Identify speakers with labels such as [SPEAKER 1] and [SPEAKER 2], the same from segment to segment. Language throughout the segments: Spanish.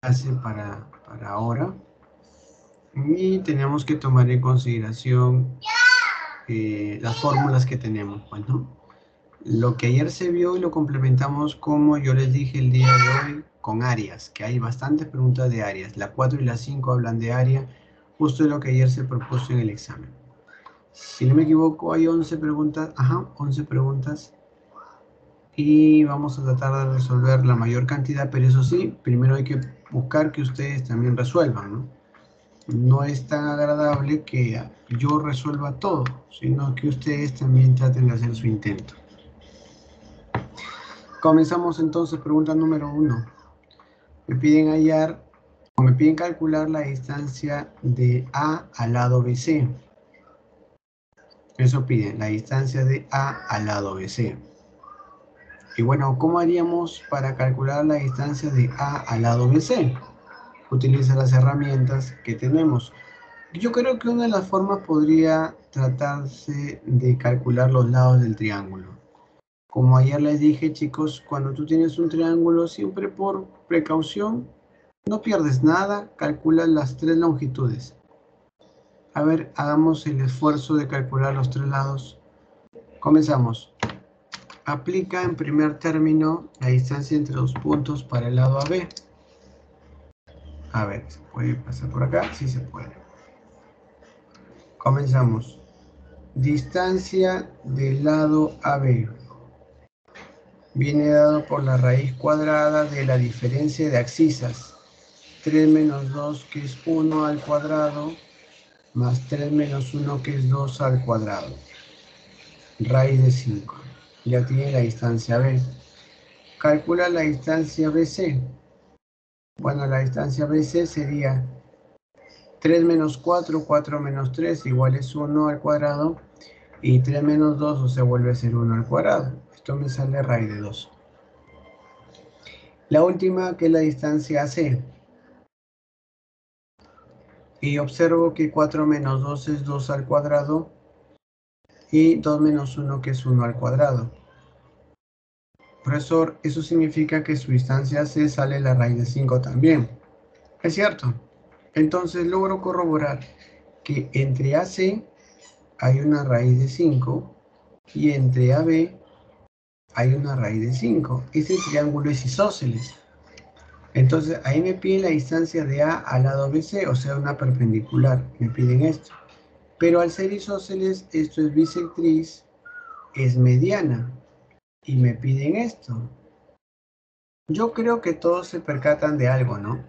[SPEAKER 1] clase para, para ahora. Y tenemos que tomar en consideración eh, las fórmulas que tenemos. Bueno, lo que ayer se vio y lo complementamos como yo les dije el día de hoy con áreas, que hay bastantes preguntas de áreas. La 4 y la 5 hablan de área, justo lo que ayer se propuso en el examen. Si no me equivoco, hay 11 preguntas, ajá, 11 preguntas. Y vamos a tratar de resolver la mayor cantidad, pero eso sí, primero hay que buscar que ustedes también resuelvan, ¿no? No es tan agradable que yo resuelva todo, sino que ustedes también traten de hacer su intento. Comenzamos entonces, pregunta número uno. Me piden hallar, o me piden calcular la distancia de A al lado BC. Eso piden, la distancia de A al lado BC. Y bueno, ¿cómo haríamos para calcular la distancia de A al lado BC? Utiliza las herramientas que tenemos. Yo creo que una de las formas podría tratarse de calcular los lados del triángulo. Como ayer les dije, chicos, cuando tú tienes un triángulo, siempre por precaución, no pierdes nada, calcula las tres longitudes. A ver, hagamos el esfuerzo de calcular los tres lados. Comenzamos. Aplica en primer término la distancia entre los puntos para el lado AB. A ver, ¿se puede pasar por acá? Sí se puede. Comenzamos. Distancia del lado AB. Viene dado por la raíz cuadrada de la diferencia de axisas. 3 menos 2 que es 1 al cuadrado más 3 menos 1 que es 2 al cuadrado. Raíz de 5. Ya tiene la distancia B. Calcula la distancia BC. Bueno, la distancia BC sería 3 menos 4, 4 menos 3 igual es 1 al cuadrado y 3 menos 2 o se vuelve a ser 1 al cuadrado. Esto me sale raíz de 2. La última que es la distancia AC y observo que 4 menos 2 es 2 al cuadrado y 2 menos 1 que es 1 al cuadrado. Profesor, eso significa que su distancia C sale la raíz de 5 también. Es cierto. Entonces logro corroborar que entre AC hay una raíz de 5 y entre AB hay una raíz de 5. Este triángulo es isósceles. Entonces, ahí me piden la distancia de A al lado BC, o sea, una perpendicular. Me piden esto. Pero al ser isósceles, esto es bisectriz, es mediana. Y me piden esto. Yo creo que todos se percatan de algo, ¿no?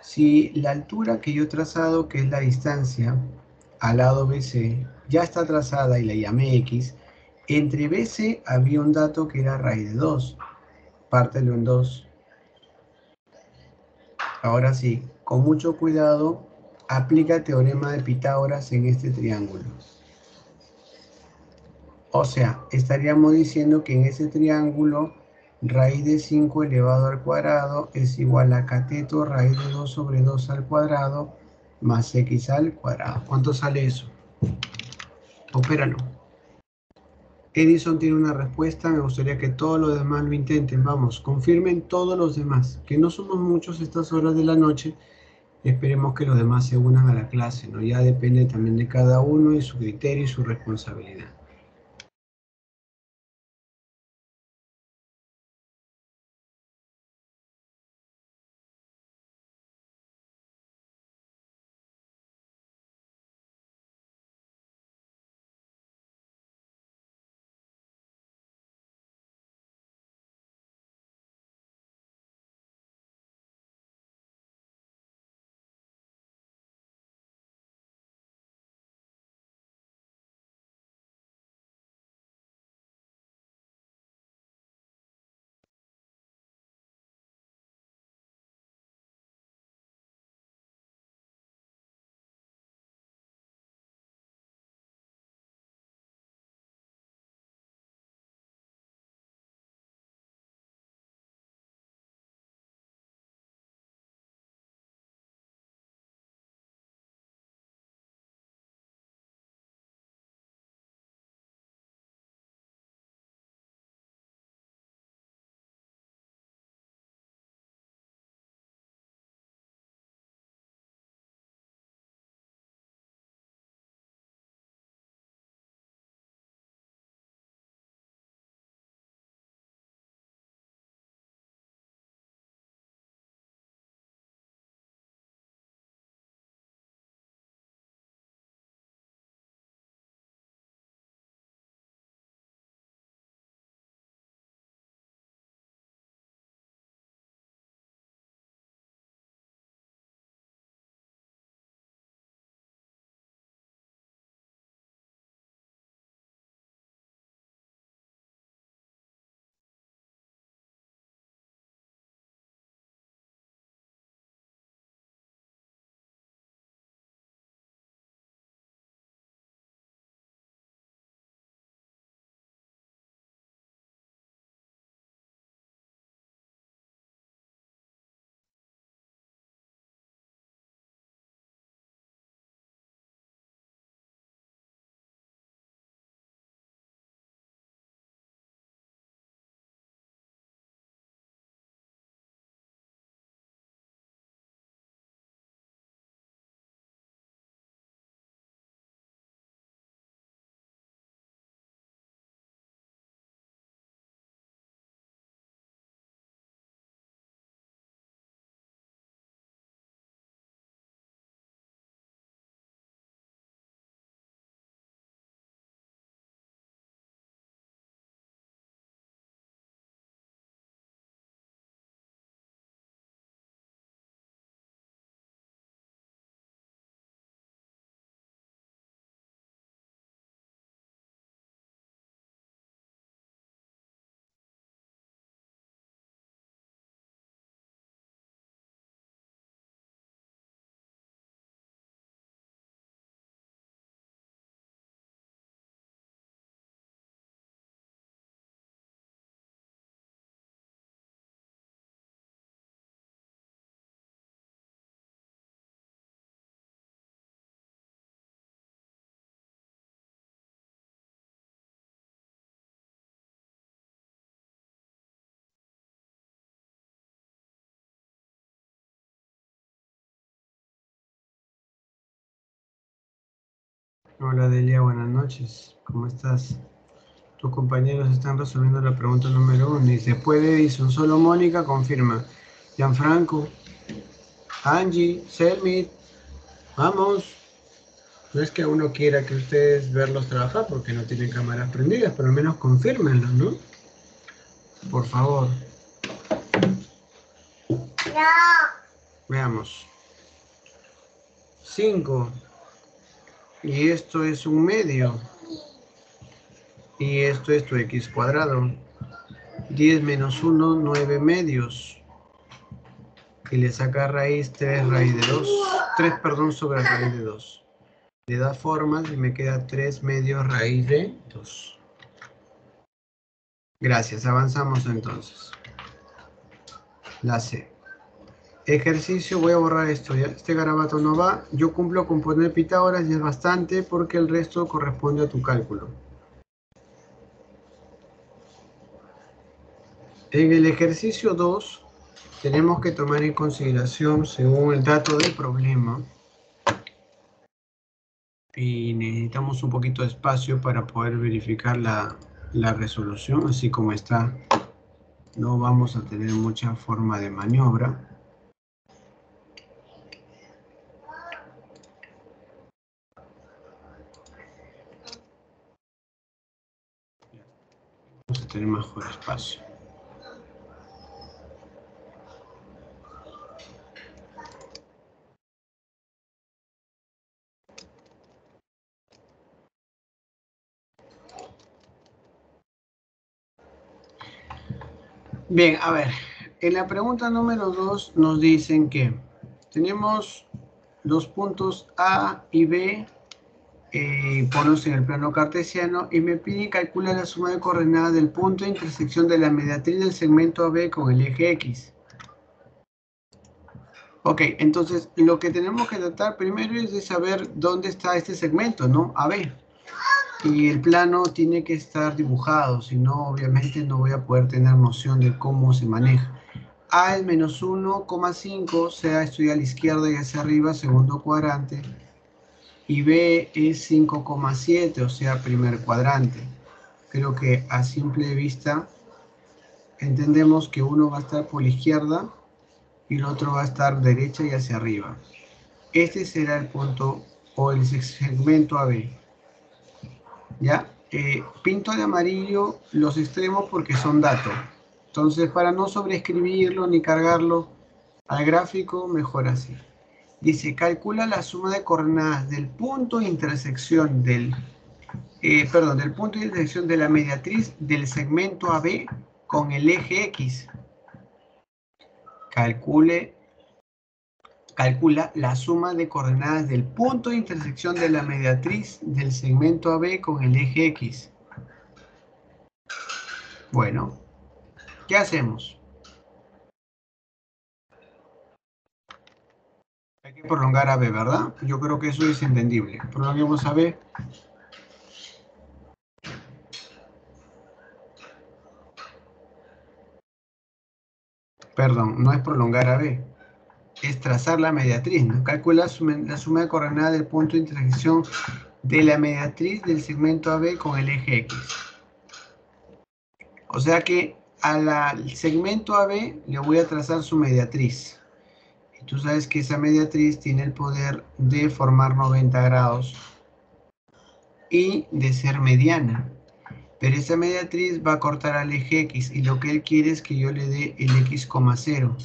[SPEAKER 1] Si la altura que yo he trazado, que es la distancia al lado BC, ya está trazada y la llamé X, entre BC había un dato que era raíz de 2. Pártelo en 2. Ahora sí, con mucho cuidado, aplica el teorema de Pitágoras en este triángulo. O sea, estaríamos diciendo que en ese triángulo raíz de 5 elevado al cuadrado es igual a cateto raíz de 2 sobre 2 al cuadrado más x al cuadrado. ¿Cuánto sale eso? Opéralo. Edison tiene una respuesta, me gustaría que todos los demás lo intenten. Vamos, confirmen todos los demás, que no somos muchos estas horas de la noche. Esperemos que los demás se unan a la clase, ¿no? Ya depende también de cada uno y su criterio y su responsabilidad. Hola Delia, buenas noches. ¿Cómo estás? Tus compañeros están resolviendo la pregunta número uno. Dice, ¿puede Edison? Solo Mónica confirma. Gianfranco, Angie, Selmit, vamos. No es que uno quiera que ustedes verlos trabajar porque no tienen cámaras prendidas, pero al menos confírmenlo, ¿no? Por favor. Veamos. 5. Y esto es un medio. Y esto es tu x cuadrado. 10 menos 1, 9 medios. Y le saca raíz 3 raíz de 2. 3, perdón, sobre raíz de 2 le da formas y me queda 3 medios raíz de 2. Gracias, avanzamos entonces. La C. Ejercicio, voy a borrar esto. Este garabato no va. Yo cumplo con poner Pitágoras y es bastante porque el resto corresponde a tu cálculo. En el ejercicio 2 tenemos que tomar en consideración, según el dato del problema, y necesitamos un poquito de espacio para poder verificar la, resolución, así como está. No vamos a tener mucha forma de maniobra. Tener mejor espacio. Bien, a ver, en la pregunta número 2 nos dicen que tenemos los puntos A y B eh, en el plano cartesiano y me piden calcular la suma de coordenadas del punto de intersección de la mediatriz del segmento AB con el eje X. Ok, entonces lo que tenemos que tratar primero es de saber dónde está este segmento, ¿no? AB y el plano tiene que estar dibujado, si no obviamente no voy a poder tener noción de cómo se maneja. A es menos 1,5, sea estoy a la izquierda y hacia arriba, segundo cuadrante. Y B es 5,7, o sea, primer cuadrante. Creo que a simple vista entendemos que uno va a estar por la izquierda y el otro va a estar derecha y hacia arriba. Este será el punto o el segmento AB. ¿ya? Eh, pinto de amarillo los extremos porque son datos. Entonces, para no sobreescribirlo ni cargarlo al gráfico, mejor así. Dice, calcula la suma de coordenadas del punto de intersección del, eh, perdón, del punto de intersección de la mediatriz del segmento AB con el eje X. Calcule Calcula la suma de coordenadas del punto de intersección de la mediatriz del segmento AB con el eje X. Bueno, ¿qué hacemos? Prolongar a B, ¿verdad? Yo creo que eso es entendible. Prolonguemos a B. Perdón, no es prolongar a B es trazar la mediatriz. Calcula la suma de coordenadas del punto de intersección de la mediatriz del segmento AB con el eje X. O sea que al segmento AB le voy a trazar su mediatriz. Y tú sabes que esa mediatriz tiene el poder de formar 90 grados y de ser mediana. Pero esa mediatriz va a cortar al eje X y lo que él quiere es que yo le dé el X, 0.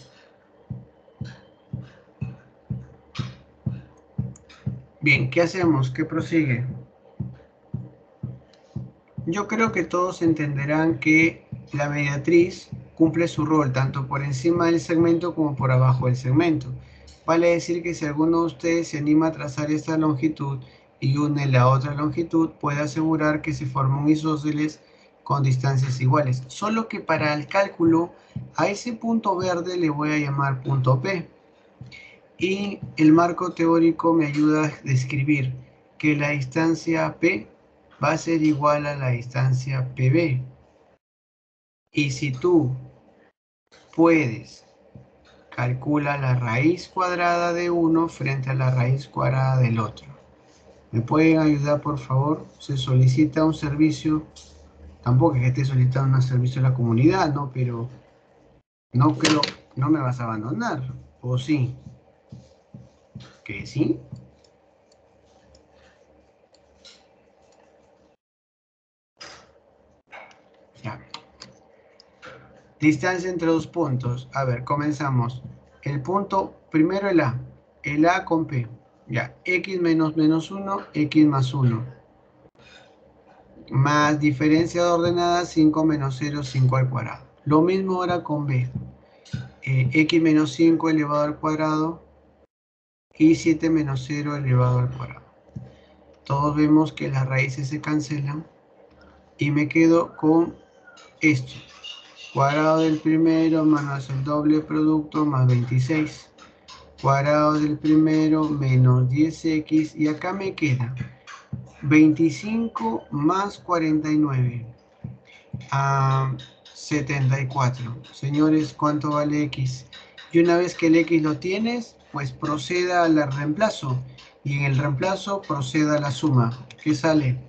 [SPEAKER 1] Bien, ¿qué hacemos? ¿Qué prosigue? Yo creo que todos entenderán que la mediatriz cumple su rol tanto por encima del segmento como por abajo del segmento. Vale decir que si alguno de ustedes se anima a trazar esta longitud y une la otra longitud, puede asegurar que se forma un isósceles con distancias iguales. Solo que para el cálculo, a ese punto verde le voy a llamar punto P y el marco teórico me ayuda a describir que la distancia P va a ser igual a la distancia PB. Y si tú puedes, calcula la raíz cuadrada de uno frente a la raíz cuadrada del otro. ¿Me pueden ayudar, por favor? Se solicita un servicio, tampoco es que esté solicitando un servicio a la comunidad, ¿no? Pero no creo, no me vas a abandonar, ¿o sí? ¿Que sí? Ya. Distancia entre dos puntos. A ver, comenzamos. El punto, primero el A. El A con P. Ya, x menos menos 1, x más 1. Más diferencia de ordenada 5 menos 0, 5 al cuadrado. Lo mismo ahora con B. Eh, x menos 5 elevado al cuadrado y 7 menos 0 elevado al cuadrado. Todos vemos que las raíces se cancelan y me quedo con esto. Cuadrado del primero menos el doble producto más 26 cuadrado del primero menos 10x y acá me queda 25 más 49 a 74. Señores, ¿cuánto vale x? Y una vez que el x lo tienes, pues proceda al reemplazo. Y en el reemplazo proceda a la suma. ¿Qué sale?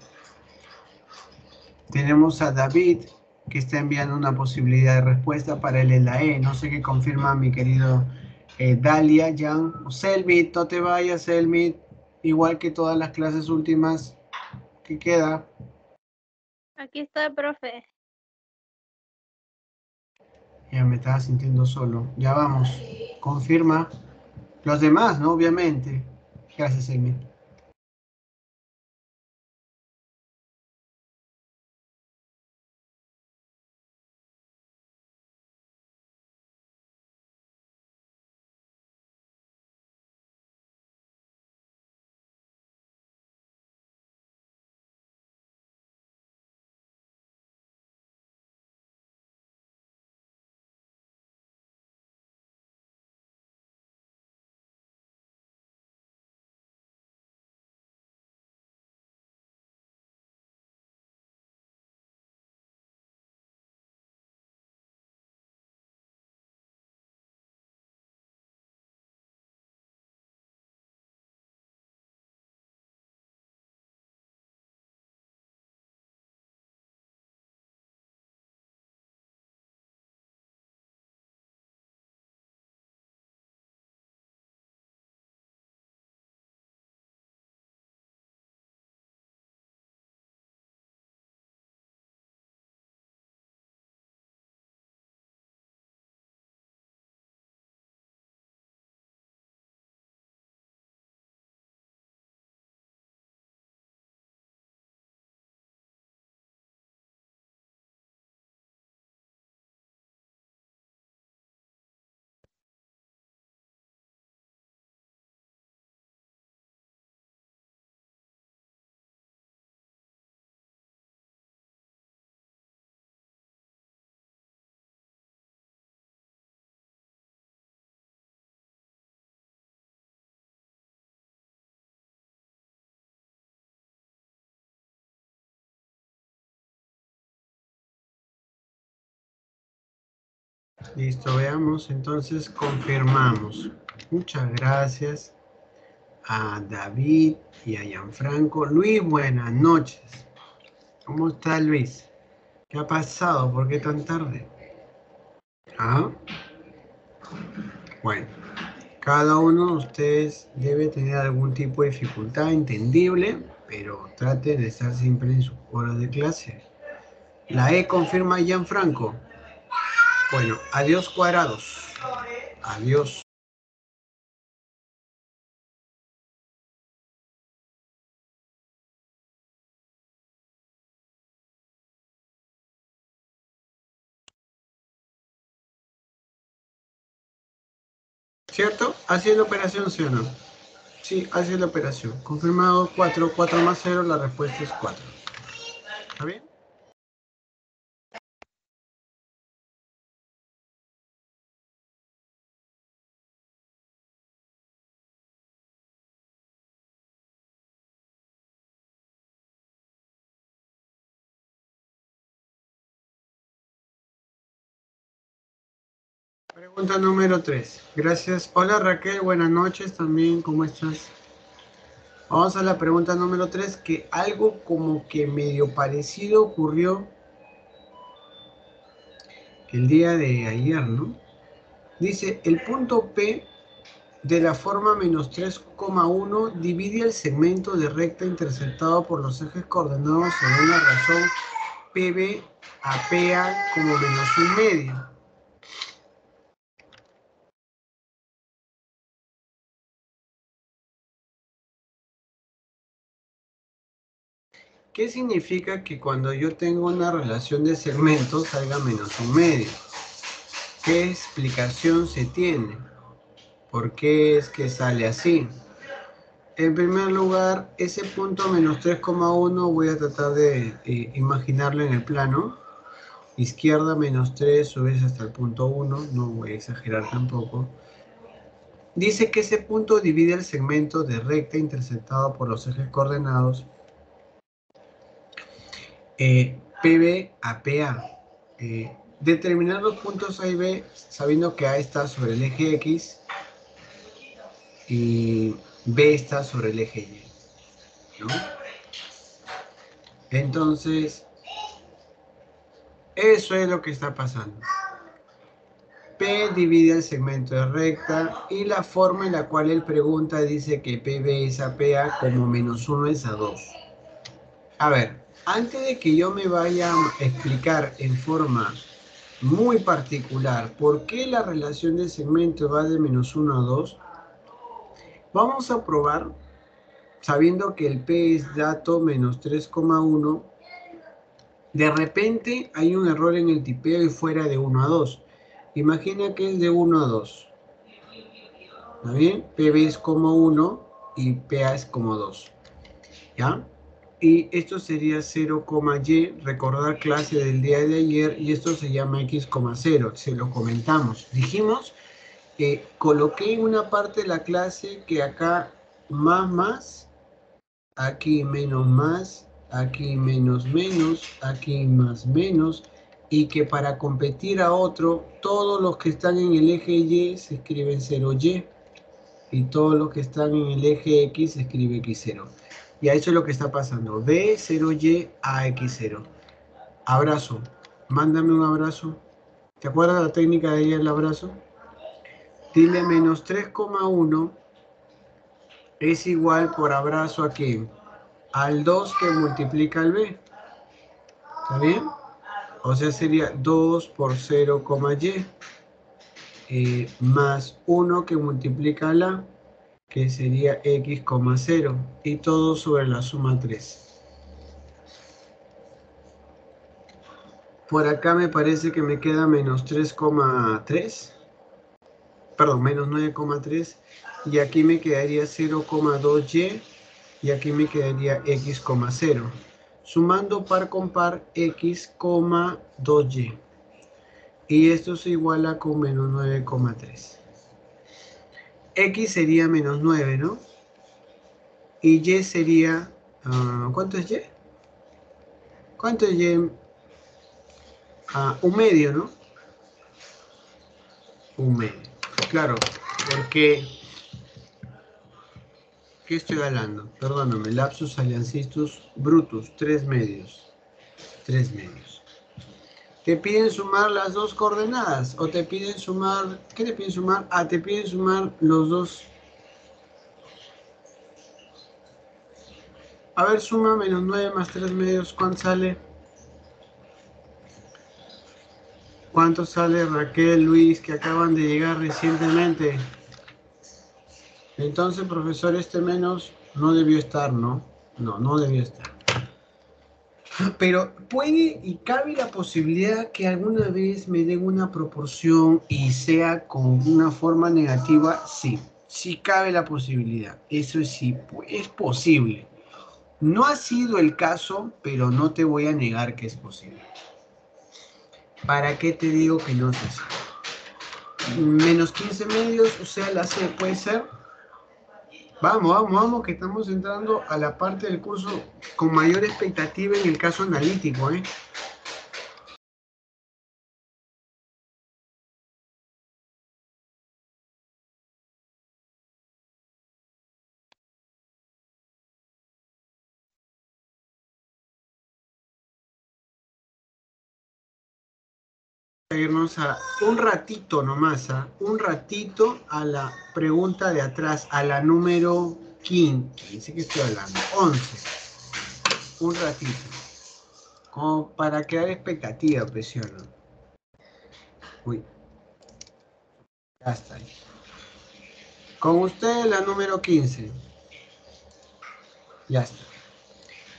[SPEAKER 1] Tenemos a David que está enviando una posibilidad de respuesta para él en la E. No sé qué confirma mi querido eh, Dalia, Jan, Selmit, no te vayas, Selmit, igual que todas las clases últimas. ¿Qué queda?
[SPEAKER 2] Aquí está, profe.
[SPEAKER 1] Ya me estaba sintiendo solo. Ya vamos. Confirma. Los demás, ¿no? Obviamente. Gracias, Selmit. Listo, veamos, entonces confirmamos. Muchas gracias a David y a Gianfranco. Luis, buenas noches. ¿Cómo está Luis? ¿Qué ha pasado? ¿Por qué tan tarde? ¿Ah? Bueno, cada uno de ustedes debe tener algún tipo de dificultad entendible, pero trate de estar siempre en su hora de clase. La E confirma Gianfranco. Bueno, adiós cuadrados. Adiós. ¿Cierto? Así es la operación, ¿sí o no? Sí, así es la operación. Confirmado 4, 4 más 0, la respuesta es 4. ¿Está bien? Pregunta número 3. Gracias. Hola Raquel, buenas noches también. ¿Cómo estás? Vamos a la pregunta número 3, que algo como que medio parecido ocurrió el día de ayer, ¿no? Dice, el punto P de la forma menos 3,1 divide el segmento de recta interceptado por los ejes coordenados según la razón PB a PA como menos un medio. ¿Qué significa que cuando yo tengo una relación de segmentos salga menos un medio? ¿Qué explicación se tiene? ¿Por qué es que sale así? En primer lugar, ese punto menos 3,1 voy a tratar de eh, imaginarlo en el plano. Izquierda menos 3 subes hasta el punto 1, no voy a exagerar tampoco. Dice que ese punto divide el segmento de recta interceptado por los ejes coordenados eh, PB a PA. Eh, determinar los puntos A y B sabiendo que A está sobre el eje X y B está sobre el eje Y. Entonces, eso es lo que está pasando. P divide el segmento de recta y la forma en la cual él pregunta dice que PB es a PA como menos 1 es a 2. A ver, antes de que yo me vaya a explicar en forma muy particular por qué la relación de segmento va de menos 1 a 2, Vamos a probar, sabiendo que el P es dato menos 3,1, de repente hay un error en el tipeo y fuera de 1 a 2. Imagina que es de 1 a 2. ¿Está bien? PB es como 1 y PA es como 2. ¿Ya? Y esto sería 0,y, recordar clase del día de ayer, y esto se llama x, 0, se lo comentamos. Dijimos que coloqué en una parte de la clase que acá más más, aquí menos más, aquí menos menos, aquí más menos, y que para competir a otro, todos los que están en el eje Y se escriben 0Y, y todos los que están en el eje X se escribe X0. Y eso es lo que está pasando. B, 0Y, A, X0. Abrazo. Mándame un abrazo. ¿Te acuerdas la técnica de ella, el abrazo? Dile menos 3,1 es igual por abrazo aquí al 2 que multiplica el b. ¿Está bien? O sea, sería 2 por 0,y eh, más 1 que multiplica la, que sería x, 0. Y todo sobre la suma 3. Por acá me parece que me queda menos 3,3 perdón, menos 9,3 y aquí me quedaría 0,2y y aquí me quedaría x, 0. Sumando par con par x, 2y. Y esto se iguala con menos 9,3. X sería menos 9, ¿no? Y y sería... Uh, ¿Cuánto es y? ¿Cuánto es y? Uh, un medio, ¿no? Un medio. Claro, porque... ¿Qué estoy hablando? Perdóname, lapsus aliancistus brutus, tres medios. Tres medios. Te piden sumar las dos coordenadas o te piden sumar... ¿Qué te piden sumar? Ah, te piden sumar los dos... A ver, suma menos 9 más 3 medios, ¿cuánto sale? ¿Cuánto sale Raquel, Luis, que acaban de llegar recientemente? Entonces, profesor, este menos no debió estar, ¿no? No, no debió estar. Pero puede y cabe la posibilidad que alguna vez me den una proporción y sea con una forma negativa, sí. Sí cabe la posibilidad. Eso sí, es posible. No ha sido el caso, pero no te voy a negar que es posible. ¿Para qué te digo que no es así? Menos 15 medios, o sea, la C puede ser. Vamos, vamos, vamos, que estamos entrando a la parte del curso con mayor expectativa en el caso analítico, ¿eh? Irnos a un ratito nomás, ¿ah? un ratito a la pregunta de atrás, a la número 15, dice que estoy hablando, 11. Un ratito. Como para crear expectativa, presiono. Uy. Ya está. Con usted la número 15. Ya está.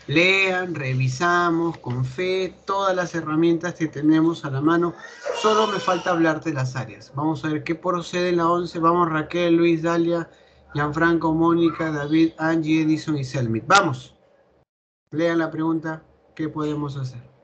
[SPEAKER 1] Lean, revisamos con fe todas las herramientas que tenemos a la mano. Solo me falta hablarte las áreas. Vamos a ver qué procede la 11. Vamos Raquel, Luis, Dalia, Gianfranco, Mónica, David, Angie, Edison y Selmit. Vamos. Lean la pregunta. ¿Qué podemos hacer?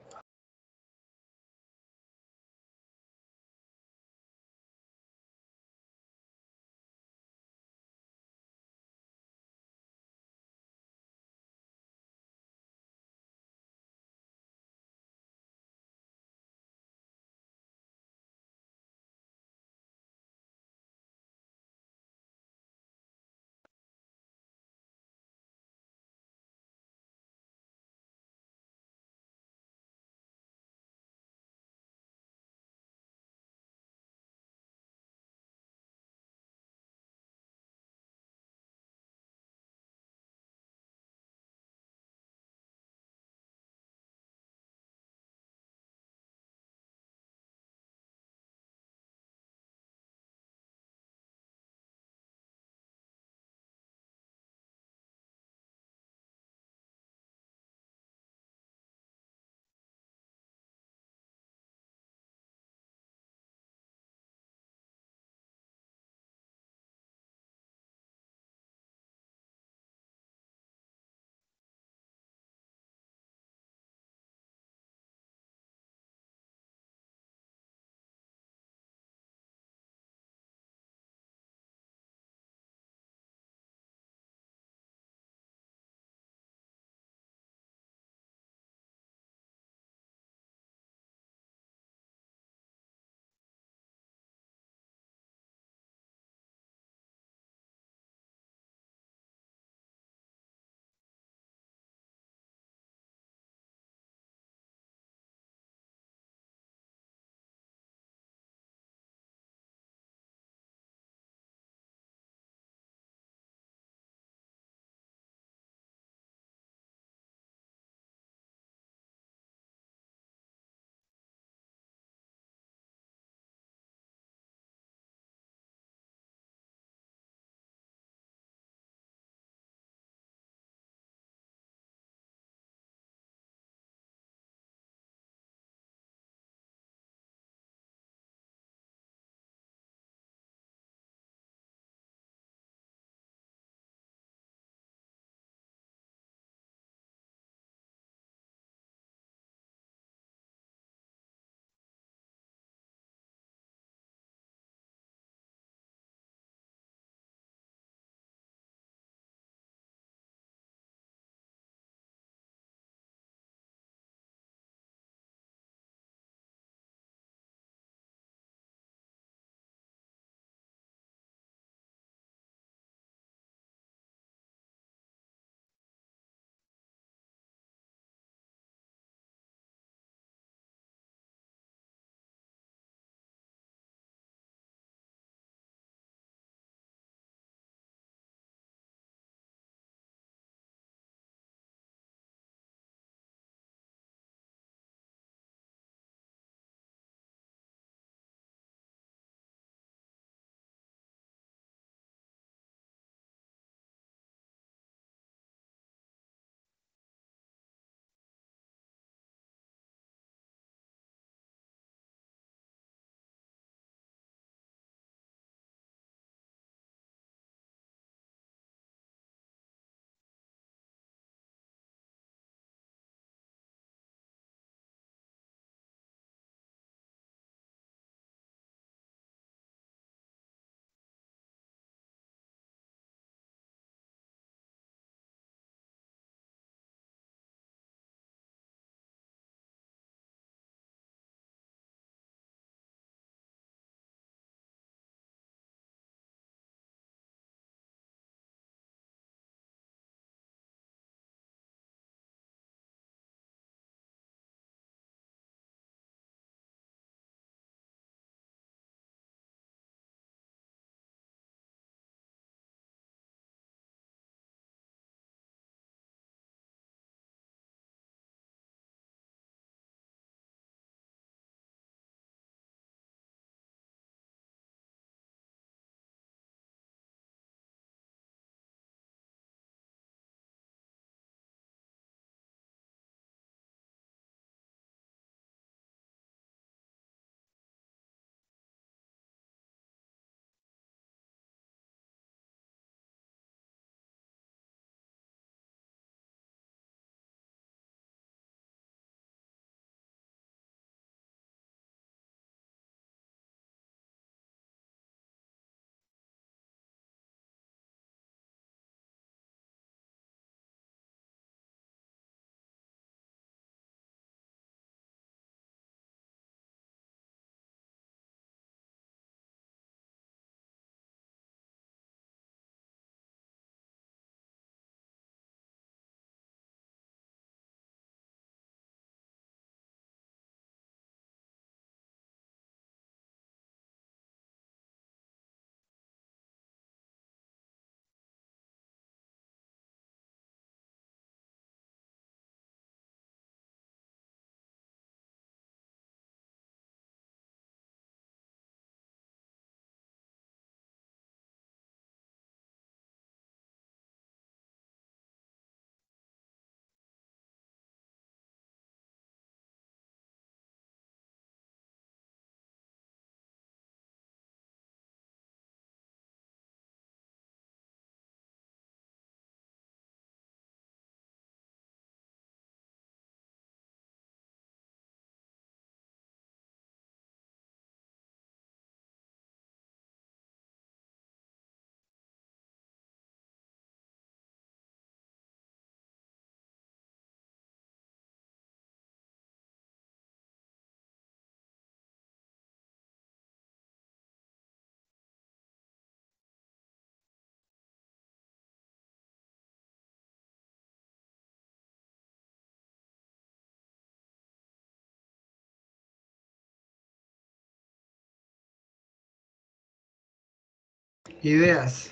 [SPEAKER 1] Ideas.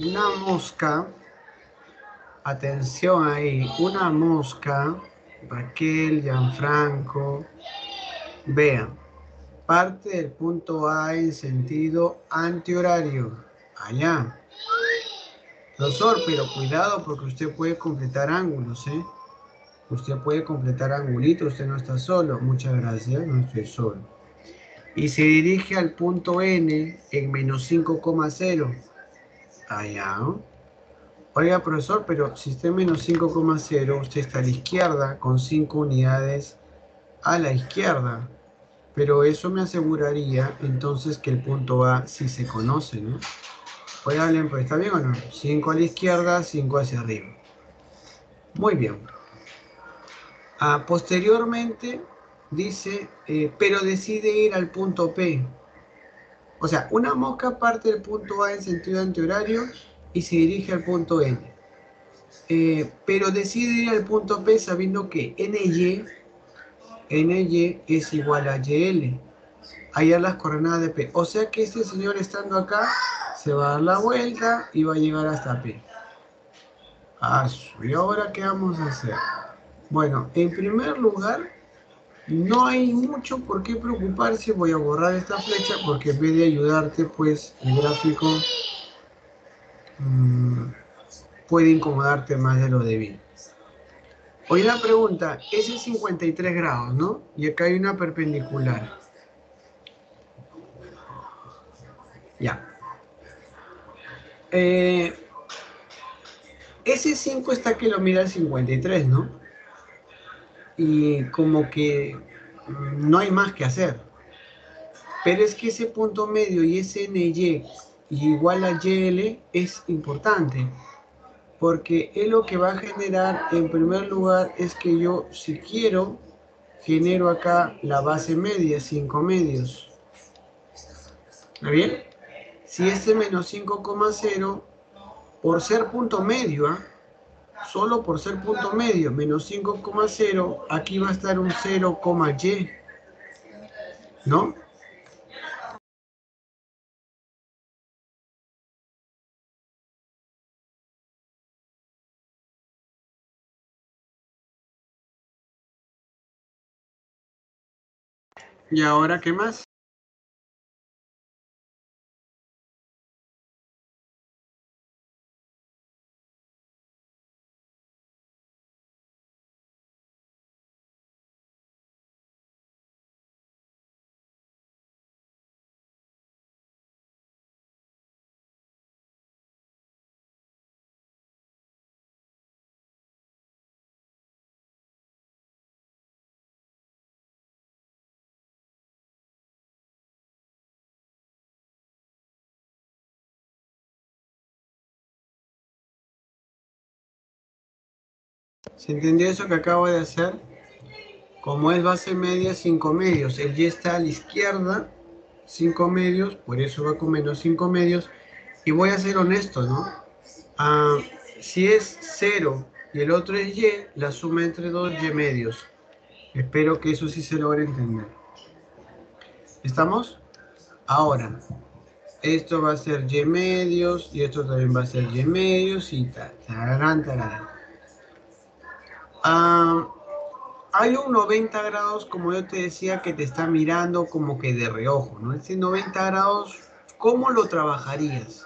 [SPEAKER 1] Una mosca, atención ahí, una mosca, Raquel, Gianfranco, vean, parte del punto A en sentido antihorario, allá. Profesor, pero cuidado porque usted puede completar ángulos, ¿eh? Usted puede completar angulitos, usted no está solo. Muchas gracias, no estoy solo. Y se dirige al punto N en menos 5,0. Allá, ¿no? Oiga, profesor, pero si está en menos 5,0, usted está a la izquierda con 5 unidades a la izquierda. Pero eso me aseguraría entonces que el punto A sí se conoce, ¿no? Oigan, pues ¿está bien o no? 5 a la izquierda, 5 hacia arriba. Muy bien. Ah, posteriormente dice, eh, pero decide ir al punto P. O sea, una mosca parte del punto A en sentido antihorario y se dirige al punto N. Eh, pero decide ir al punto P sabiendo que NY, NY es igual a YL. Allá las coordenadas de P. O sea que este señor estando acá se va a dar la vuelta y va a llegar hasta P. Ah, ¿Y ahora qué vamos a hacer? Bueno, en primer lugar, no hay mucho por qué preocuparse. Voy a borrar esta flecha porque en vez de ayudarte, pues el gráfico mmm, puede incomodarte más de lo debido. Hoy la pregunta, ese es 53 grados, ¿no? Y acá hay una perpendicular. Ya. Eh, ese 5 está que lo mira el 53, ¿no? Y como que no hay más que hacer. Pero es que ese punto medio y ese NY igual a YL es importante. Porque es lo que va a generar, en primer lugar, es que yo, si quiero, genero acá la base media, 5 medios. ¿Está bien? Si este menos 5,0, por ser punto medio, ¿ah? Solo por ser punto medio, menos 5,0, aquí va a estar un 0,y, ¿no? ¿Y ahora qué más? ¿Se entendió eso que acabo de hacer? Como es base media, 5 medios. El y está a la izquierda, 5 medios, por eso va con menos 5 medios. Y voy a ser honesto, ¿no? Ah, si es 0 y el otro es y, la suma entre dos y medios. Espero que eso sí se logre entender. ¿Estamos? Ahora, esto va a ser y medios y esto también va a ser y medios y tal. Tararán, tararán. Ah, hay un 90 grados, como yo te decía, que te está mirando como que de reojo, ¿no? Ese 90 grados, ¿cómo lo trabajarías?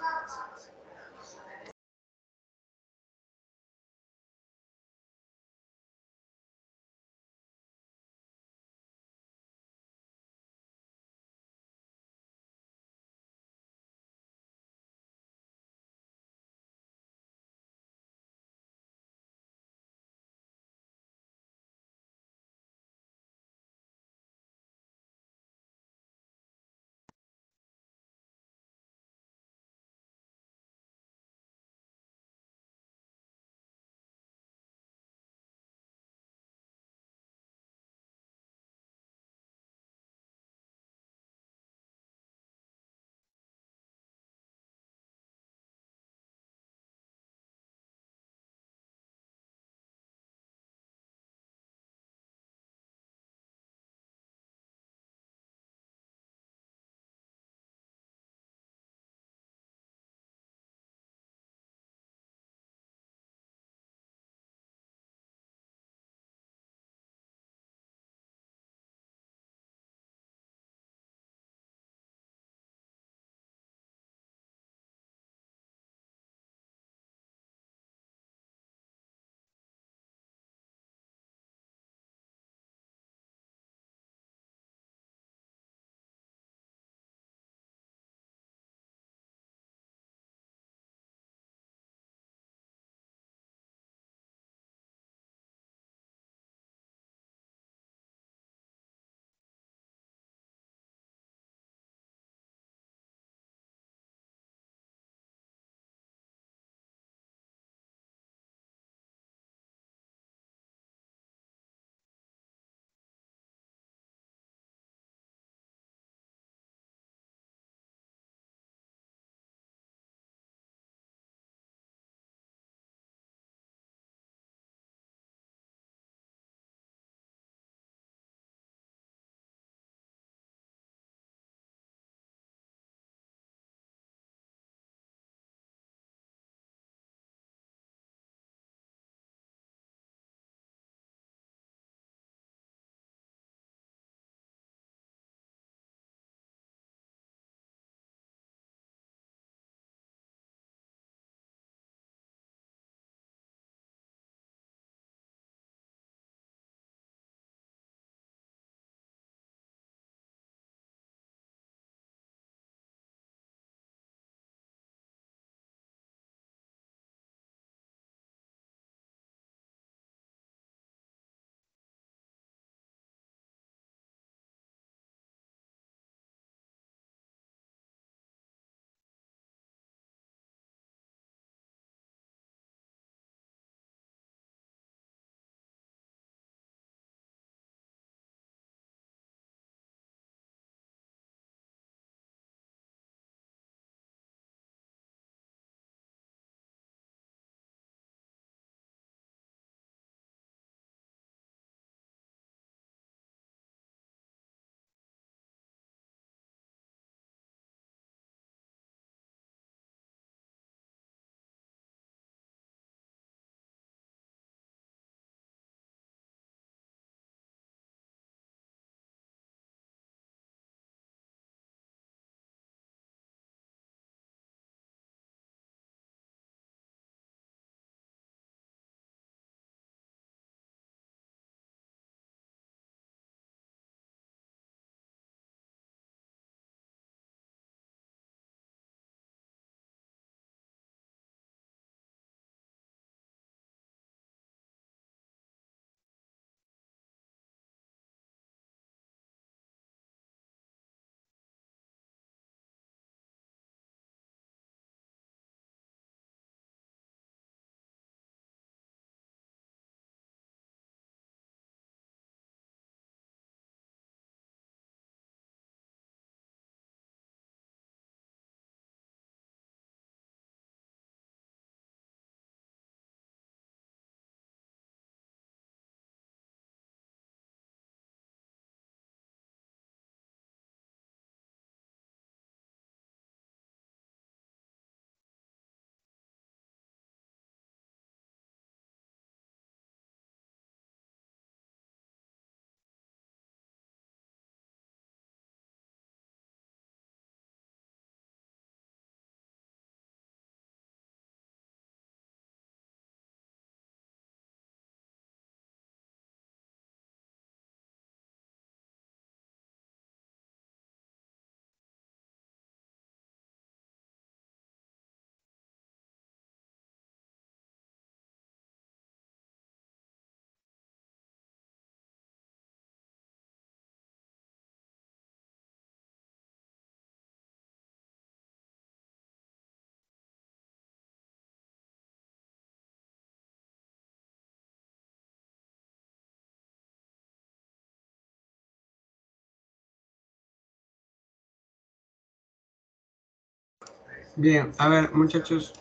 [SPEAKER 1] Bien, a ver, muchachos.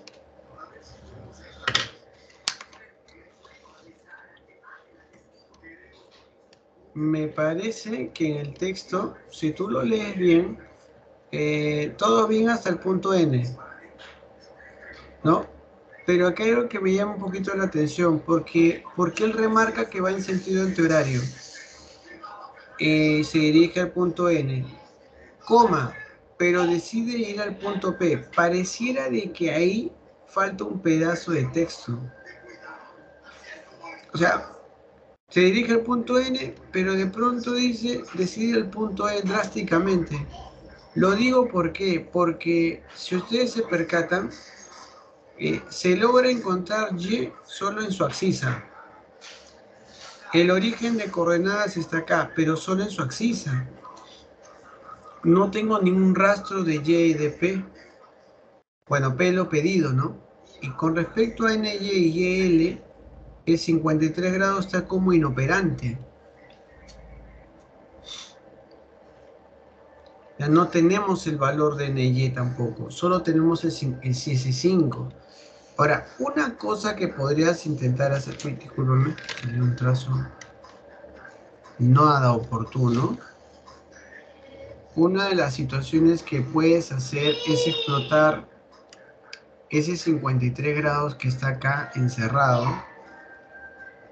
[SPEAKER 1] Me parece que en el texto, si tú lo lees bien, eh, todo bien hasta el punto N. ¿No? Pero acá hay algo que me llama un poquito la atención, porque, porque él remarca que va en sentido antihorario. Eh, se dirige al punto N, coma, pero decide ir al punto P. Pareciera de que ahí falta un pedazo de texto. O sea, se dirige al punto N, pero de pronto dice, decide el punto E drásticamente. Lo digo porque, porque si ustedes se percatan, eh, se logra encontrar Y solo en su axisa. El origen de coordenadas está acá, pero solo en su axisa no tengo ningún rastro de Y y de P. Bueno, P lo pedido, ¿no? Y con respecto a NY y YL, el 53 grados está como inoperante. Ya no tenemos el valor de NY tampoco, solo tenemos el, el CS5. Ahora, una cosa que podrías intentar hacer, discúlpame, un trazo nada oportuno una de las situaciones que puedes hacer es explotar ese 53 grados que está acá encerrado.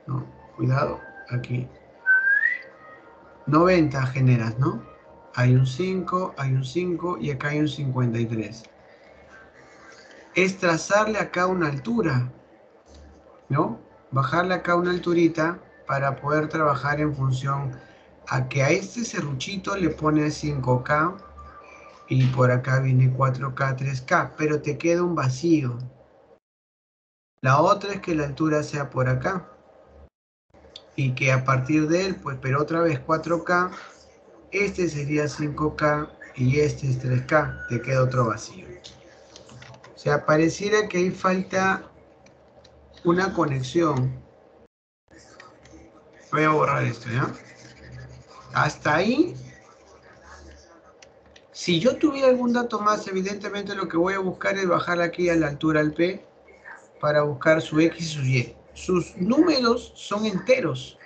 [SPEAKER 1] No, cuidado, aquí. 90 generas, ¿no? Hay un 5, hay un 5 y acá hay un 53. Es trazarle acá una altura, ¿no? Bajarle acá una alturita para poder trabajar en función a que a este serruchito le pone 5K y por acá viene 4K, 3K, pero te queda un vacío. La otra es que la altura sea por acá y que a partir de él, pues, pero otra vez 4K, este sería 5K y este es 3K, te queda otro vacío. O sea, pareciera que ahí falta una conexión. Voy a borrar esto, ¿ya? Hasta ahí, si yo tuviera algún dato más, evidentemente lo que voy a buscar es bajar aquí a la altura al P para buscar su X y su Y. Sus números son enteros.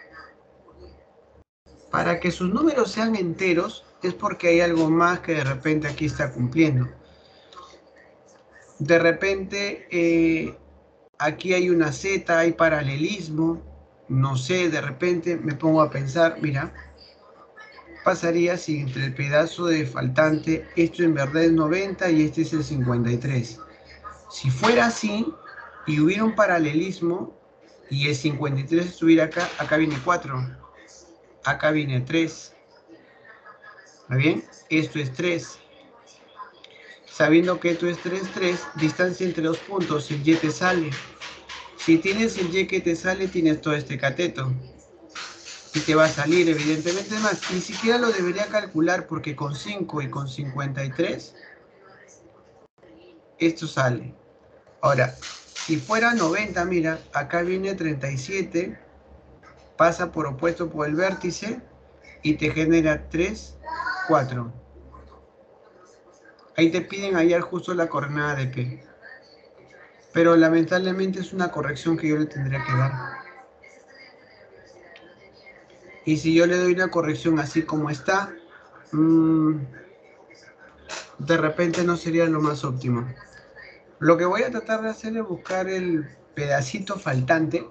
[SPEAKER 1] Para que sus números sean enteros es porque hay algo más que de repente aquí está cumpliendo. De repente eh, aquí hay una Z, hay paralelismo, no sé, de repente me pongo a pensar, mira, pasaría si entre el pedazo de faltante esto en verdad es 90 y este es el 53? Si fuera así y hubiera un paralelismo y el 53 estuviera acá, acá viene 4, acá viene 3. ¿Está bien? Esto es 3. Sabiendo que esto es 3, 3, distancia entre los puntos, el Y te sale. Si tienes el Y que te sale, tienes todo este cateto y te va a salir evidentemente más. Ni siquiera lo debería calcular porque con 5 y con 53 esto sale. Ahora, si fuera 90, mira, acá viene 37, pasa por opuesto por el vértice y te genera 3, 4. Ahí te piden hallar justo la coordenada de P. Pero lamentablemente es una corrección que yo le tendría que dar. Y si yo le doy una corrección así como está, mm, de repente no sería lo más óptimo. Lo que voy a tratar de hacer es buscar el pedacito faltante,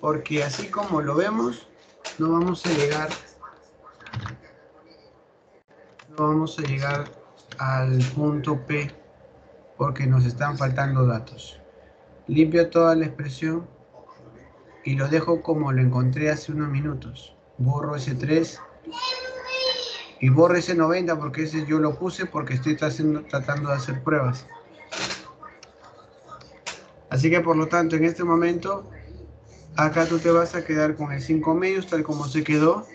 [SPEAKER 1] porque así como lo vemos, no vamos a llegar, no vamos a llegar al punto P, porque nos están faltando datos. Limpio toda la expresión y lo dejo como lo encontré hace unos minutos borro ese 3 y borro ese 90 porque ese yo lo puse porque estoy tratando de hacer pruebas. Así que por lo tanto en este momento acá tú te vas a quedar con el 5 medios tal como se quedó.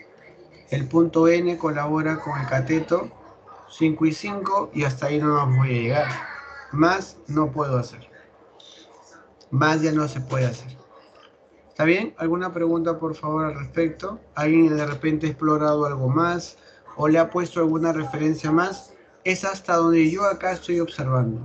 [SPEAKER 1] El punto N colabora con el cateto 5 y 5 y hasta ahí no voy a llegar. Más no puedo hacer. Más ya no se puede hacer. ¿Está bien? ¿Alguna pregunta por favor al respecto? ¿Alguien de repente ha explorado algo más o le ha puesto alguna referencia más? Es hasta donde yo acá estoy observando.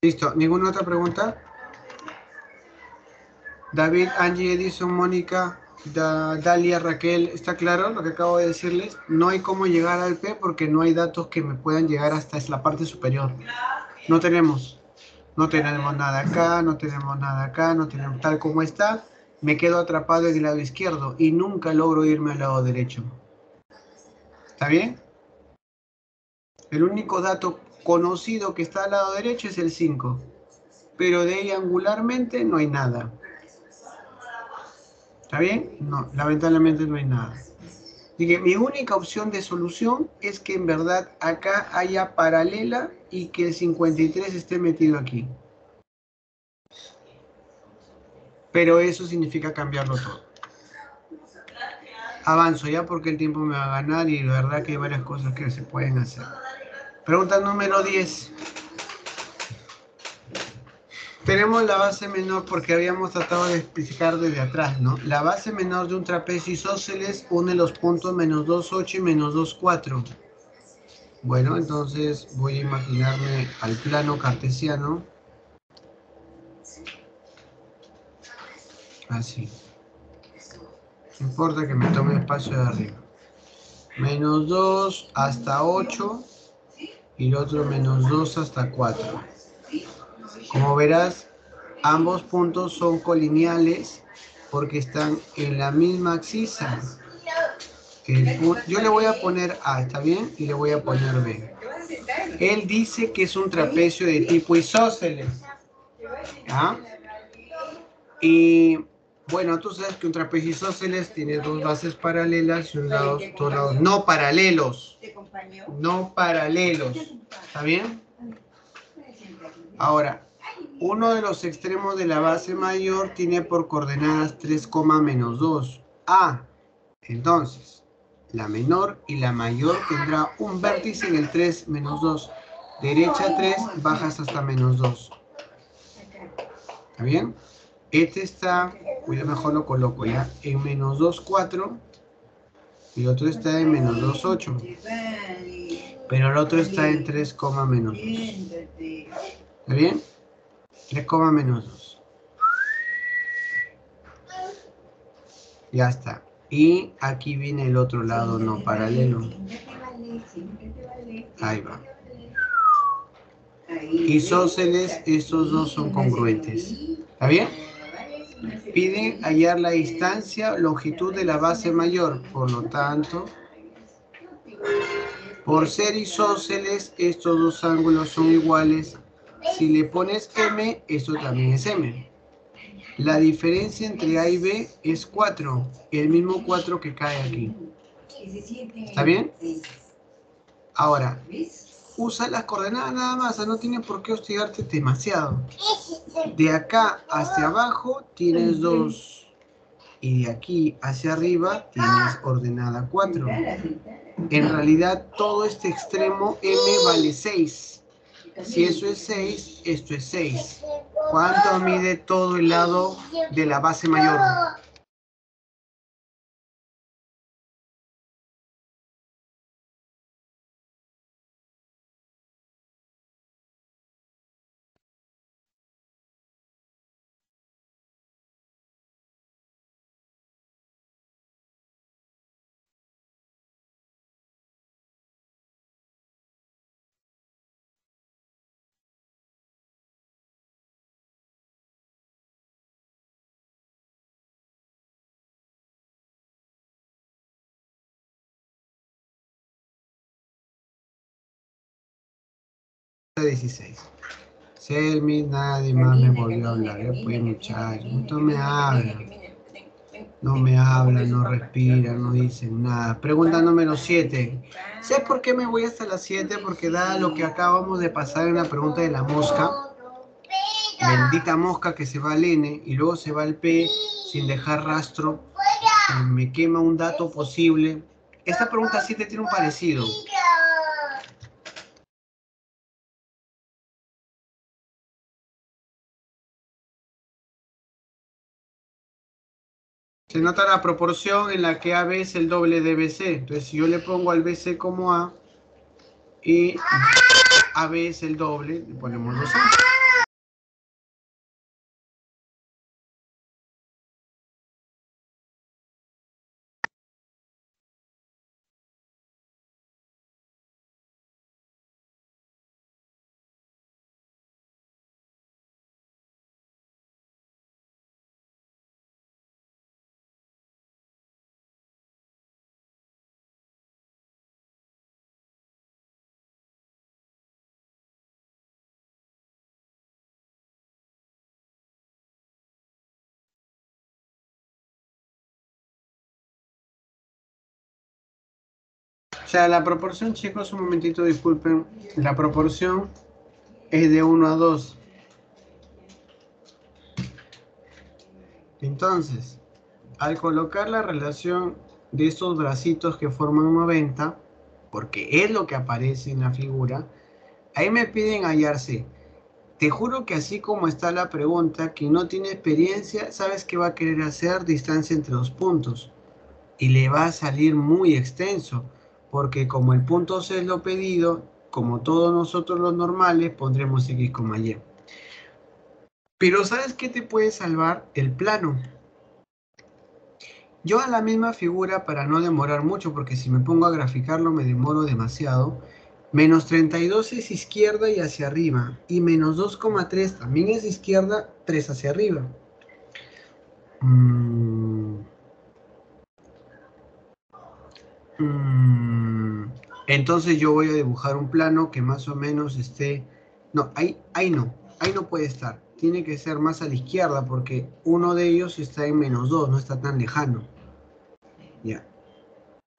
[SPEAKER 1] Listo. ¿Ninguna otra pregunta? David, Angie, Edison, Mónica, Dalia, Raquel, ¿está claro lo que acabo de decirles? No hay cómo llegar al P porque no hay datos que me puedan llegar hasta la parte superior. No tenemos. No tenemos nada acá, no tenemos nada acá, no tenemos tal como está. Me quedo atrapado en el lado izquierdo y nunca logro irme al lado derecho. ¿Está bien? El único dato conocido que está al lado derecho es el 5. Pero de ahí angularmente no hay nada. ¿Está bien? No, lamentablemente no hay nada. Dije, mi única opción de solución es que en verdad acá haya paralela y que el 53 esté metido aquí. Pero eso significa cambiarlo todo. Avanzo ya porque el tiempo me va a ganar y la verdad que hay varias cosas que se pueden hacer. Pregunta número 10. Tenemos la base menor porque habíamos tratado de explicar desde atrás, ¿no? La base menor de un trapecio isósceles une los puntos menos 2, 8 y menos 2, 4. Bueno, entonces voy a imaginarme al plano cartesiano. Así. No importa que me tome espacio de arriba. Menos 2 hasta 8 y el otro menos 2 hasta 4. Como verás, ambos puntos son colineales porque están en la misma axis. yo le voy a poner A, ¿está bien? Y le voy a poner B. Él dice que es un trapecio de tipo isósceles. ¿Ah? Y bueno, tú sabes que un trapecio isósceles tiene dos bases paralelas y un lado, dos lados no paralelos. No paralelos. ¿Está bien? Ahora, uno de los extremos de la base mayor tiene por coordenadas 3, menos 2. A. Entonces, la menor y la mayor tendrá un vértice en el 3 menos 2. Derecha 3, bajas hasta menos 2. ¿Está bien? Este está, voy a mejor lo coloco ya, en menos 2, 4. Y otro está en menos 2, 8. Pero el otro está en 3, menos 2. ¿Está bien? 3, menos 2. Ya está. Y aquí viene el otro lado no paralelo. Ahí va. Isósceles, estos dos son congruentes. ¿Está bien? Pide hallar la distancia, longitud de la base mayor. Por lo tanto, por ser isósceles, estos dos ángulos son iguales si le pones M, esto también es M. La diferencia entre A y B es 4, el mismo 4 que cae aquí. ¿Está bien? Ahora, usa las coordenadas nada más, no tiene por qué hostigarte demasiado. De acá hacia abajo tienes 2 y de aquí hacia arriba tienes ordenada 4. En realidad todo este extremo M vale 6. Si eso es 6, esto es 6. ¿Cuánto mide todo el lado de la base mayor? 16. Selmi, nadie más me volvió a hablar. Pues muchacho, no me habla. No me habla, no respira, no dice nada. Pregunta número 7. ¿Sé por qué me voy hasta las 7? Porque da lo que acabamos de pasar en la pregunta de la mosca. Bendita mosca que se va al N y luego se va al P sin dejar rastro. Me quema un dato posible. Esta pregunta 7 tiene un parecido. Se nota la proporción en la que AB es el doble de BC. Entonces, si yo le pongo al BC como A y AB es el doble, le ponemos 2A. O sea, la proporción, chicos, un momentito, disculpen. La proporción es de 1 a 2. Entonces, al colocar la relación de estos bracitos que forman 90, porque es lo que aparece en la figura, ahí me piden hallarse. Te juro que así como está la pregunta, quien no tiene experiencia, sabes que va a querer hacer distancia entre dos puntos. Y le va a salir muy extenso, porque como el punto C es lo pedido, como todos nosotros los normales, pondremos X, Y. Pero ¿sabes qué te puede salvar? El plano. Yo a la misma figura, para no demorar mucho, porque si me pongo a graficarlo me demoro demasiado, menos 32 es izquierda y hacia arriba, y menos 2,3 también es izquierda, 3 hacia arriba. Mm. Entonces yo voy a dibujar un plano que más o menos esté... No, ahí, ahí no, ahí no puede estar. Tiene que ser más a la izquierda porque uno de ellos está en menos 2, no está tan lejano. Ya.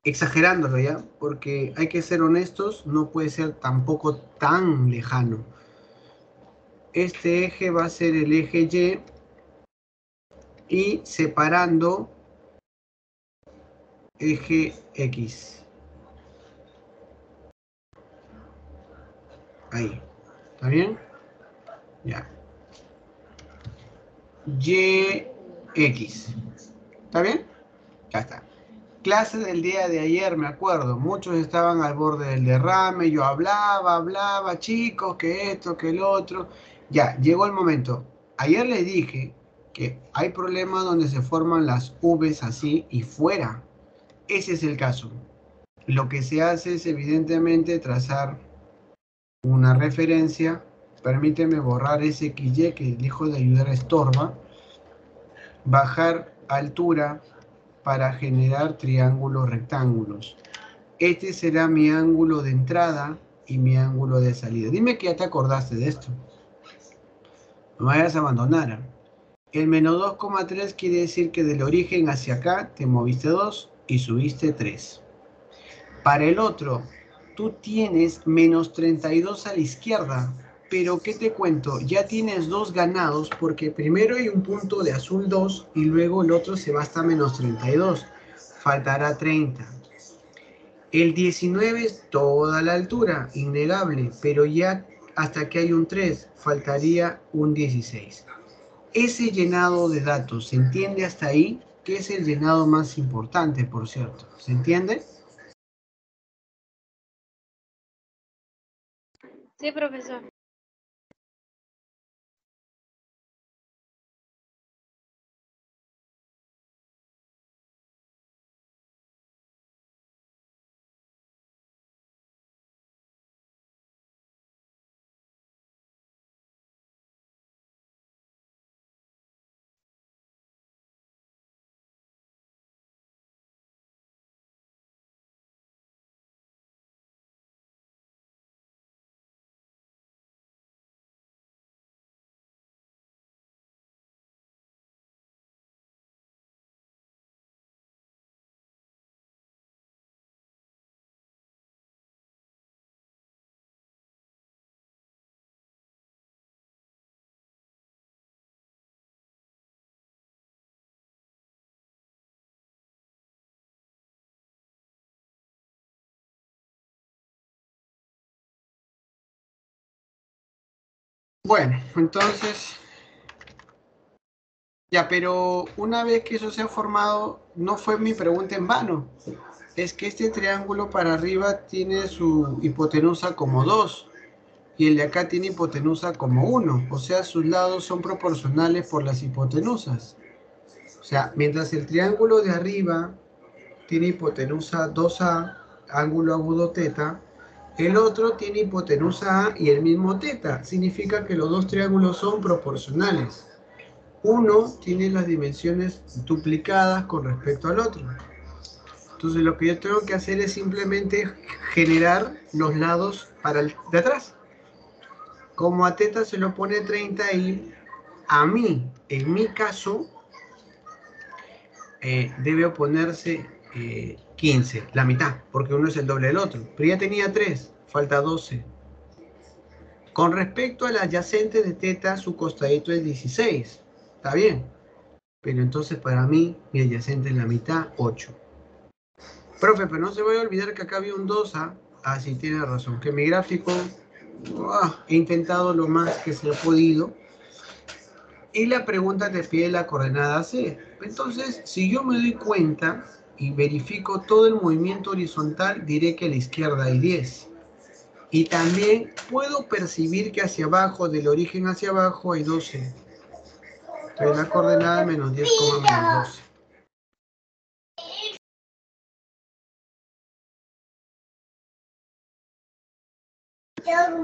[SPEAKER 1] Exagerándolo ya, porque hay que ser honestos, no puede ser tampoco tan lejano. Este eje va a ser el eje Y y separando eje X. Ahí. ¿Está bien? Ya. Y X. ¿Está bien? Ya está. Clase del día de ayer, me acuerdo. Muchos estaban al borde del derrame. Yo hablaba, hablaba, chicos, que esto, que el otro. Ya, llegó el momento. Ayer les dije que hay problemas donde se forman las Vs así y fuera. Ese es el caso. Lo que se hace es evidentemente trazar una referencia. Permíteme borrar ese XY que dejo de ayudar a estorba. Bajar altura para generar triángulos rectángulos. Este será mi ángulo de entrada y mi ángulo de salida. Dime que ya te acordaste de esto. No vayas a abandonar. El menos 2,3 quiere decir que del origen hacia acá te moviste 2 y subiste 3. Para el otro, tú tienes menos 32 a la izquierda, pero ¿qué te cuento? Ya tienes dos ganados porque primero hay un punto de azul 2 y luego el otro se va hasta menos 32. Faltará 30. El 19 es toda la altura, innegable, pero ya hasta que hay un 3 faltaría un 16. Ese llenado de datos, ¿se entiende hasta ahí? Que es el llenado más importante, por cierto. ¿Se entiende?
[SPEAKER 2] Sí, profesor.
[SPEAKER 1] Bueno, entonces, ya, pero una vez que eso se ha formado, no fue mi pregunta en vano. Es que este triángulo para arriba tiene su hipotenusa como 2 y el de acá tiene hipotenusa como 1. O sea, sus lados son proporcionales por las hipotenusas. O sea, mientras el triángulo de arriba tiene hipotenusa 2A, ángulo agudo teta, el otro tiene hipotenusa A y el mismo teta. Significa que los dos triángulos son proporcionales. Uno tiene las dimensiones duplicadas con respecto al otro. Entonces lo que yo tengo que hacer es simplemente generar los lados para el de atrás. Como a teta se lo pone 30 y a mí, en mi caso, eh, debe oponerse 15, la mitad, porque uno es el doble del otro. Pero ya tenía 3, falta 12. Con respecto al adyacente de teta, su costadito es 16. Está bien. Pero entonces para mí, mi adyacente es la mitad, 8. Profe, pero no se vaya a olvidar que acá había un 2, ¿ah? Ah, sí, tiene razón. Que mi gráfico, ah, he intentado lo más que se ha podido. Y la pregunta te pide la coordenada C. Entonces, si yo me doy cuenta y verifico todo el movimiento horizontal, diré que a la izquierda hay 10. Y también puedo percibir que hacia abajo, del origen hacia abajo, hay 12. Entonces la coordenada menos 10, menos 12.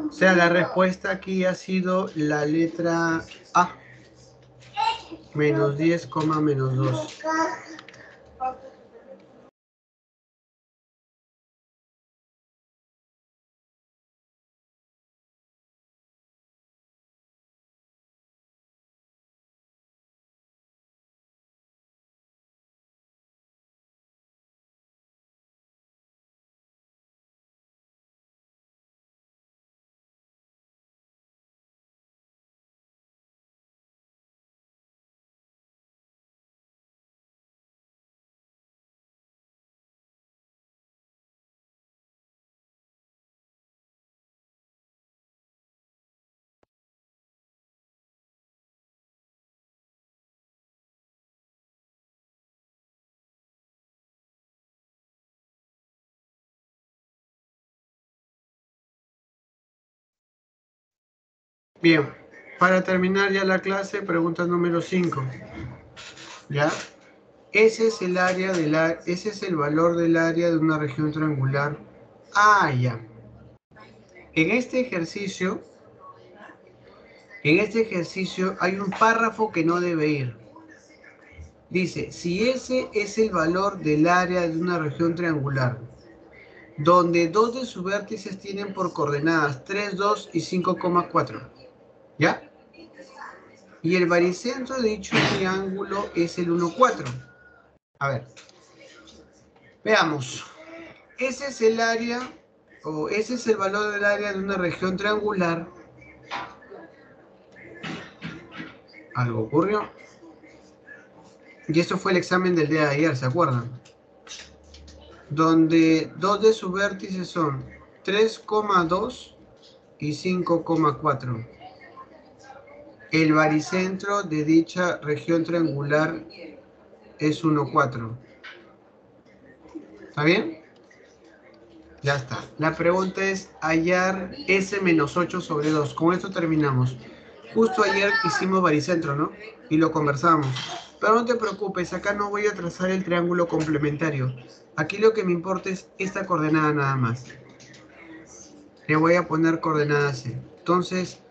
[SPEAKER 1] O sea, la respuesta aquí ha sido la letra A. Menos 10, menos 2. Bien, para terminar ya la clase, pregunta número 5. ¿Ya? Ese es el área del ese es el valor del área de una región triangular. Ah, ya. En este ejercicio, en este ejercicio hay un párrafo que no debe ir. Dice, si ese es el valor del área de una región triangular, donde dos de sus vértices tienen por coordenadas 3, 2 y 5,4 ¿Ya? Y el baricentro de dicho triángulo es el 1, 4. A ver. Veamos. Ese es el área, o ese es el valor del área de una región triangular. Algo ocurrió. Y esto fue el examen del día de ayer, ¿se acuerdan? Donde dos de sus vértices son 3,2 y 5,4. El baricentro de dicha región triangular es 1,4. ¿Está bien? Ya está. La pregunta es hallar S menos 8 sobre 2. Con esto terminamos. Justo ayer hicimos baricentro, ¿no? Y lo conversamos. Pero no te preocupes, acá no voy a trazar el triángulo complementario. Aquí lo que me importa es esta coordenada nada más. Le voy a poner coordenada C. Entonces,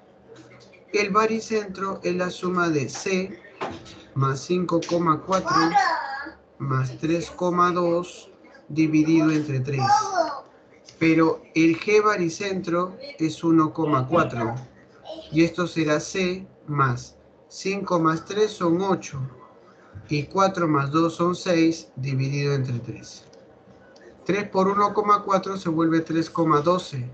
[SPEAKER 1] el baricentro es la suma de C más 5,4 más 3,2 dividido entre 3. Pero el G baricentro es 1,4. Y esto será C más 5 más 3 son 8. Y 4 más 2 son 6 dividido entre 3. 3 por 1,4 se vuelve 3,12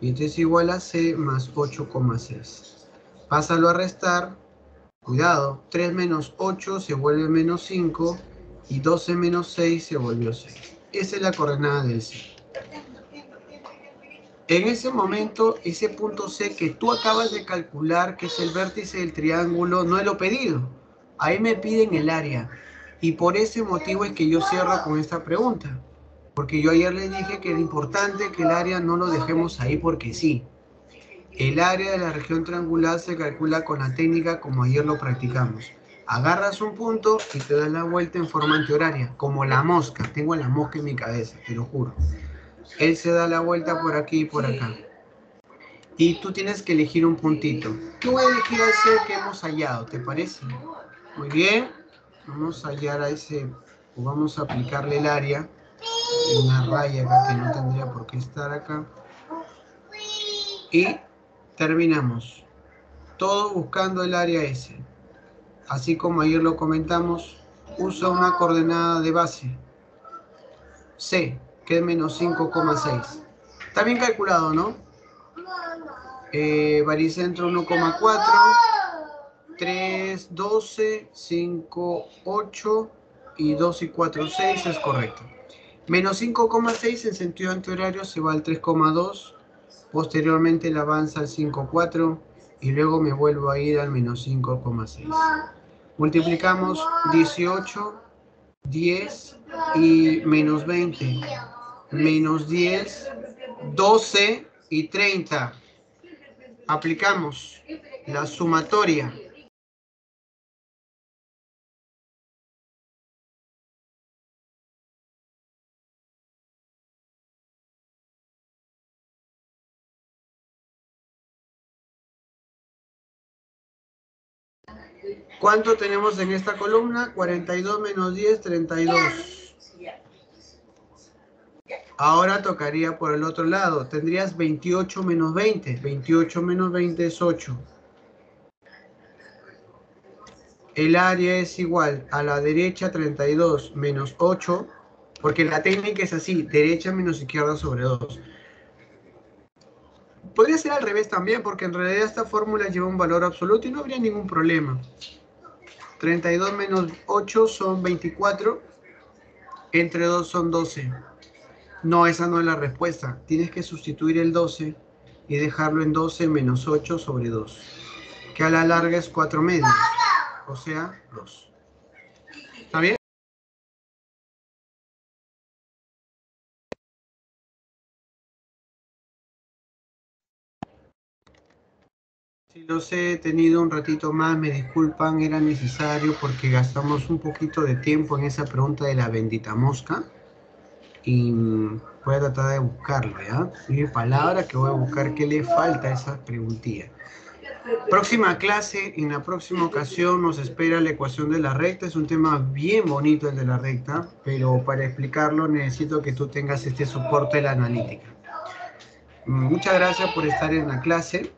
[SPEAKER 1] y esto es igual a C más 8,6. Pásalo a restar. Cuidado, 3 menos 8 se vuelve menos 5 y 12 menos 6 se volvió 6. Esa es la coordenada del C. En ese momento, ese punto C que tú acabas de calcular, que es el vértice del triángulo, no es lo pedido. Ahí me piden el área. Y por ese motivo es que yo cierro con esta pregunta. Porque yo ayer les dije que era importante que el área no lo dejemos ahí porque sí. El área de la región triangular se calcula con la técnica como ayer lo practicamos. Agarras un punto y te das la vuelta en forma antihoraria, como la mosca. Tengo la mosca en mi cabeza, te lo juro. Él se da la vuelta por aquí y por acá. Y tú tienes que elegir un puntito. Yo voy a elegir ese que hemos hallado, ¿te parece? Muy bien. Vamos a hallar a ese, o vamos a aplicarle el área una raya acá que no tendría por qué estar acá. Y terminamos. Todo buscando el área S. Así como ayer lo comentamos, usa una coordenada de base. C, que es menos 5,6. Está bien calculado, ¿no? Eh, baricentro 1,4, 3, 12, 5, 8 y 2 y 4, 6 es correcto. Menos 5,6 en sentido antihorario se va al 3,2, posteriormente la avanza al 5,4 y luego me vuelvo a ir al menos 5,6. Multiplicamos 18, 10 y menos 20. Menos 10, 12 y 30. Aplicamos la sumatoria. ¿Cuánto tenemos en esta columna? 42 menos 10, 32. Ahora tocaría por el otro lado. Tendrías 28 menos 20. 28 menos 20 es 8. El área es igual a la derecha 32 menos 8, porque la técnica es así, derecha menos izquierda sobre 2. Podría ser al revés también, porque en realidad esta fórmula lleva un valor absoluto y no habría ningún problema. 32 menos 8 son 24. Entre 2 son 12. No, esa no es la respuesta. Tienes que sustituir el 12 y dejarlo en 12 menos 8 sobre 2. Que a la larga es 4 medios. O sea, 2. ¿Está bien? Si los he tenido un ratito más, me disculpan, era necesario porque gastamos un poquito de tiempo en esa pregunta de la bendita mosca. Y voy a tratar de buscarlo, ¿ya? Mi palabra que voy a buscar qué le falta a esa preguntilla. Próxima clase, en la próxima ocasión nos espera la ecuación de la recta. Es un tema bien bonito el de la recta, pero para explicarlo necesito que tú tengas este soporte de la analítica. Muchas gracias por estar en la clase.